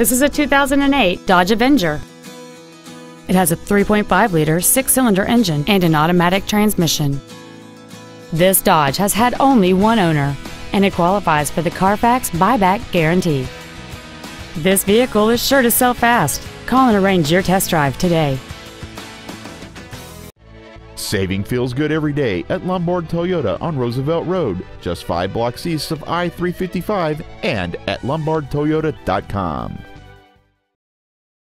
This is a 2008 Dodge Avenger. It has a 3.5 liter six cylinder engine and an automatic transmission. This Dodge has had only one owner and it qualifies for the Carfax buyback guarantee. This vehicle is sure to sell fast. Call and arrange your test drive today. Saving feels good every day at Lombard Toyota on Roosevelt Road, just five blocks east of I 355 and at lombardtoyota.com.